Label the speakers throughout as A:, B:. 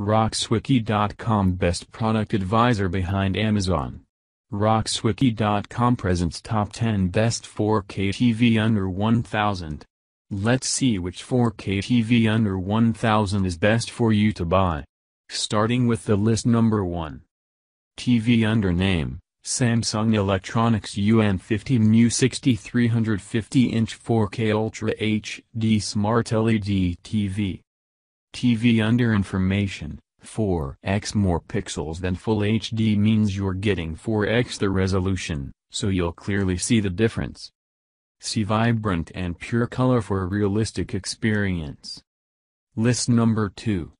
A: RoxWiki.com Best Product Advisor behind Amazon. RoxWiki.com presents Top 10 Best 4K TV Under 1000. Let's see which 4K TV under 1000 is best for you to buy. Starting with the list number 1. TV under name, Samsung Electronics UN50 Mu 6350-inch 4K Ultra HD Smart LED TV. TV under information, 4x more pixels than Full HD means you're getting 4x the resolution, so you'll clearly see the difference. See vibrant and pure color for a realistic experience. List number 2.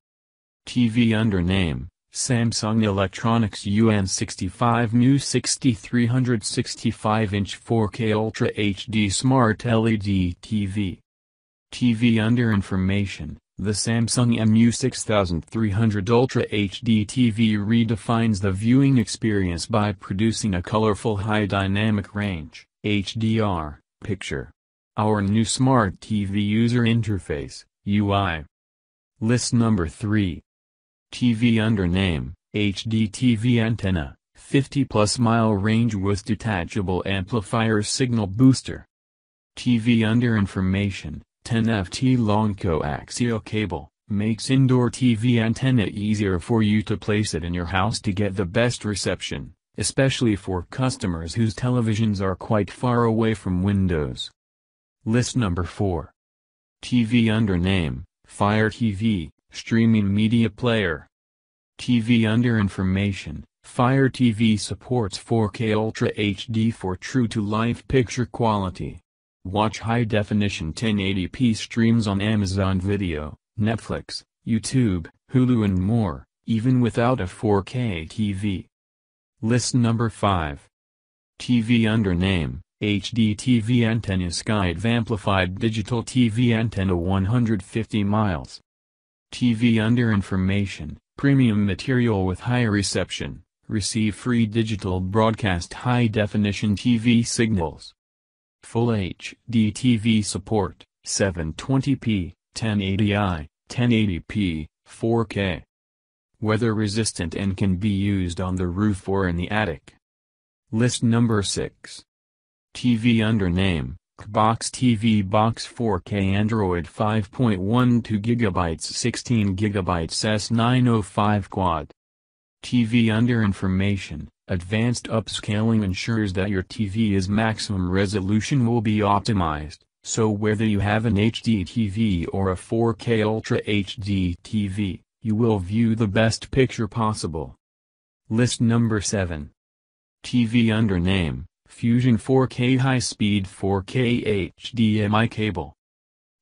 A: TV under name, Samsung Electronics UN65 Mu 6365-inch 4K Ultra HD Smart LED TV. TV under information, the Samsung MU6300 Ultra HD TV redefines the viewing experience by producing a colorful high dynamic range HDR, picture. Our new Smart TV User Interface UI. List number 3. TV under name, HD TV Antenna, 50 plus mile range with detachable amplifier signal booster. TV under information, 10FT long coaxial cable, makes indoor TV antenna easier for you to place it in your house to get the best reception, especially for customers whose televisions are quite far away from windows. List number 4. TV under name, Fire TV, streaming media player. TV under information, Fire TV supports 4K Ultra HD for true-to-life picture quality. Watch high-definition 1080p streams on Amazon Video, Netflix, YouTube, Hulu and more, even without a 4K TV. List number 5. TV under name, HD TV Antenna Skype Amplified Digital TV Antenna 150 miles. TV under information, premium material with high reception, receive free digital broadcast high-definition TV signals. Full HD TV support, 720p, 1080i, 1080p, 4K. Weather resistant and can be used on the roof or in the attic. List number 6. TV under name, Box TV Box 4K Android 5.12 GB 16 GB S905 Quad. TV under information, Advanced upscaling ensures that your TV's maximum resolution will be optimized, so whether you have an HD TV or a 4K Ultra HD TV, you will view the best picture possible. List number 7. TV under name, Fusion 4K High-Speed 4K HDMI Cable.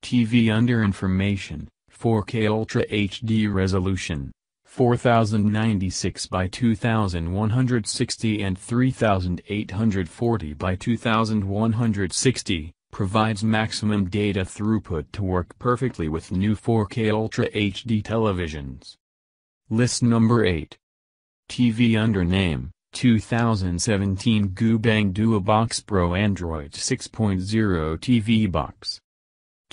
A: TV under information, 4K Ultra HD Resolution, 4096 by 2160 and 3840 by 2160, provides maximum data throughput to work perfectly with new 4K Ultra HD televisions. List number 8. TV under name, 2017 Goobang DuoBox Pro Android 6.0 TV Box.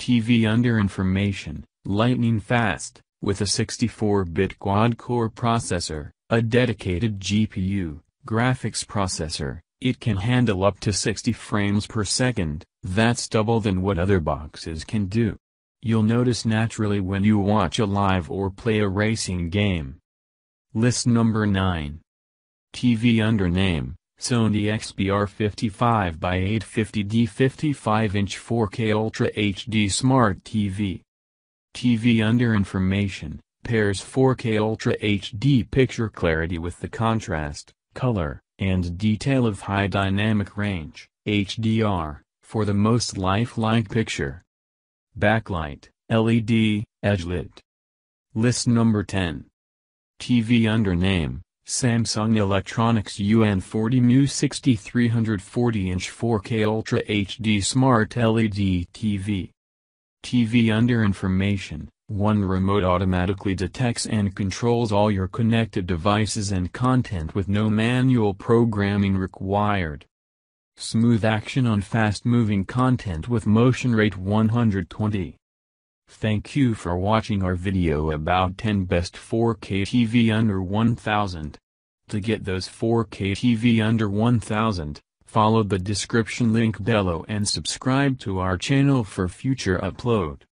A: TV under information, lightning fast with a 64-bit quad-core processor, a dedicated GPU, graphics processor, it can handle up to 60 frames per second, that's double than what other boxes can do. You'll notice naturally when you watch a live or play a racing game. List number 9. TV under name, Sony XBR 55 by 850D 55-inch 4K Ultra HD Smart TV. TV under information, pairs 4K Ultra HD picture clarity with the contrast, color, and detail of high dynamic range, HDR, for the most lifelike picture. Backlight, LED, edge lit. List number 10. TV under name, Samsung Electronics UN40 Mu 6340-inch 4K Ultra HD Smart LED TV. TV under information, one remote automatically detects and controls all your connected devices and content with no manual programming required. Smooth action on fast-moving content with motion rate 120. Thank you for watching our video about 10 best 4K TV under 1000. To get those 4K TV under 1000, follow the description link below and subscribe to our channel for future upload.